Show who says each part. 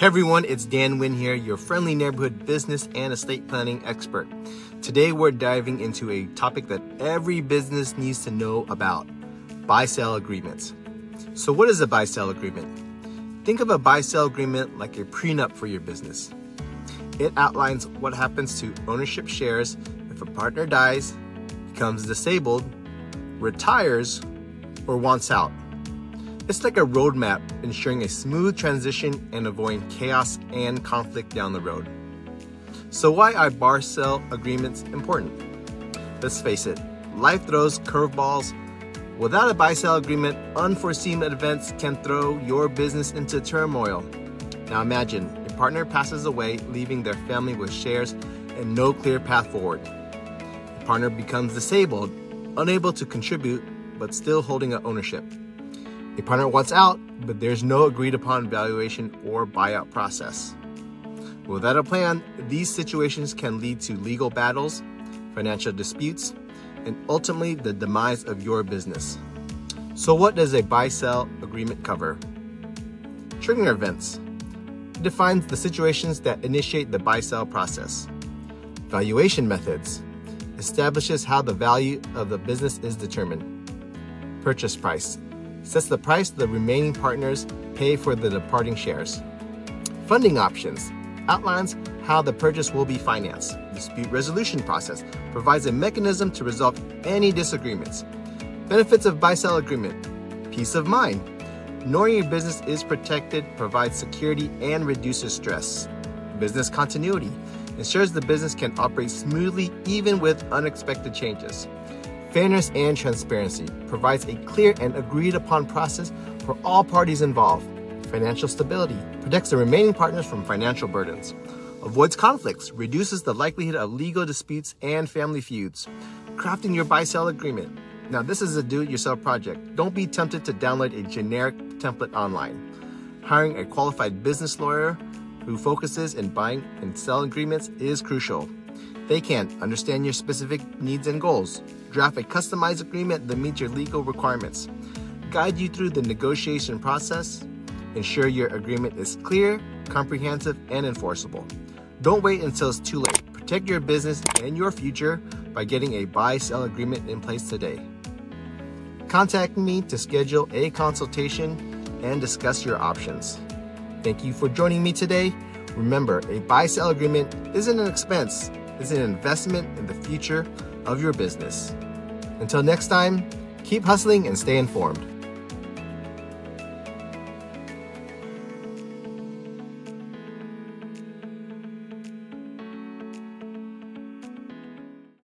Speaker 1: Hey everyone, it's Dan Nguyen here, your friendly neighborhood business and estate planning expert. Today we're diving into a topic that every business needs to know about buy sell agreements. So, what is a buy sell agreement? Think of a buy sell agreement like a prenup for your business. It outlines what happens to ownership shares if a partner dies, becomes disabled, retires, or wants out. It's like a roadmap ensuring a smooth transition and avoiding chaos and conflict down the road. So, why are buy sell agreements important? Let's face it, life throws curveballs. Without a buy sell agreement, unforeseen events can throw your business into turmoil. Now, imagine your partner passes away, leaving their family with shares and no clear path forward. Your partner becomes disabled, unable to contribute, but still holding ownership. Partner wants out, but there's no agreed upon valuation or buyout process. Without a plan, these situations can lead to legal battles, financial disputes, and ultimately the demise of your business. So, what does a buy sell agreement cover? Triggering events it defines the situations that initiate the buy sell process. Valuation methods establishes how the value of the business is determined. Purchase price sets the price the remaining partners pay for the departing shares. Funding options outlines how the purchase will be financed. Dispute resolution process provides a mechanism to resolve any disagreements. Benefits of buy-sell agreement. Peace of mind. Knowing your business is protected provides security and reduces stress. Business continuity ensures the business can operate smoothly even with unexpected changes. Fairness and transparency provides a clear and agreed upon process for all parties involved. Financial stability protects the remaining partners from financial burdens. Avoids conflicts, reduces the likelihood of legal disputes and family feuds. Crafting your buy sell agreement. Now, this is a do it yourself project. Don't be tempted to download a generic template online. Hiring a qualified business lawyer who focuses in buying and sell agreements is crucial. They can't understand your specific needs and goals, draft a customized agreement that meets your legal requirements, guide you through the negotiation process, ensure your agreement is clear, comprehensive, and enforceable. Don't wait until it's too late. Protect your business and your future by getting a buy sell agreement in place today. Contact me to schedule a consultation and discuss your options. Thank you for joining me today. Remember, a buy sell agreement isn't an expense, is an investment in the future of your business. Until next time, keep hustling and stay informed.